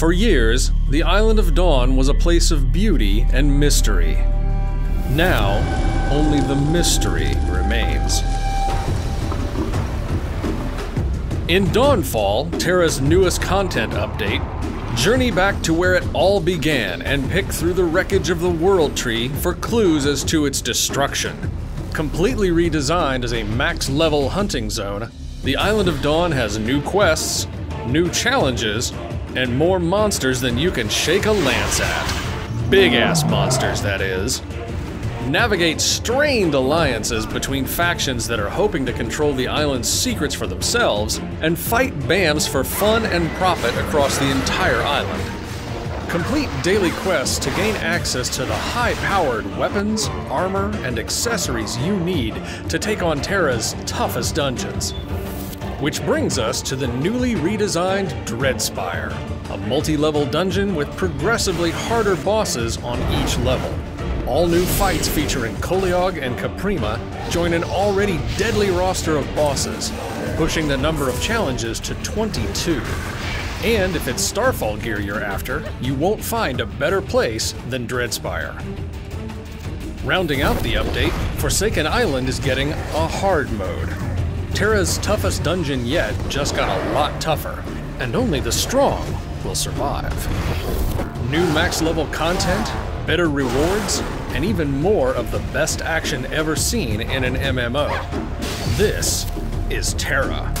For years, the Island of Dawn was a place of beauty and mystery. Now, only the mystery remains. In Dawnfall, TERA's newest content update, journey back to where it all began and pick through the wreckage of the World Tree for clues as to its destruction. Completely redesigned as a max level hunting zone, the Island of Dawn has new quests, new challenges, and more monsters than you can shake a lance at. Big ass monsters, that is. Navigate strained alliances between factions that are hoping to control the island's secrets for themselves, and fight BAMs for fun and profit across the entire island. Complete daily quests to gain access to the high powered weapons, armor, and accessories you need to take on TERA's toughest dungeons. Which brings us to the newly redesigned Dreadspire, a multi level dungeon with progressively harder bosses on each level. All new fights featuring Koleog and Caprima join an already deadly roster of bosses, pushing the number of challenges to 22. And if it's Starfall gear you're after, you won't find a better place than Dreadspire. Rounding out the update, Forsaken Island is getting a hard mode. TERA's toughest dungeon yet just got a lot tougher, and only the strong will survive. New max level content, better rewards, and even more of the best action ever seen in an MMO. This is TERA.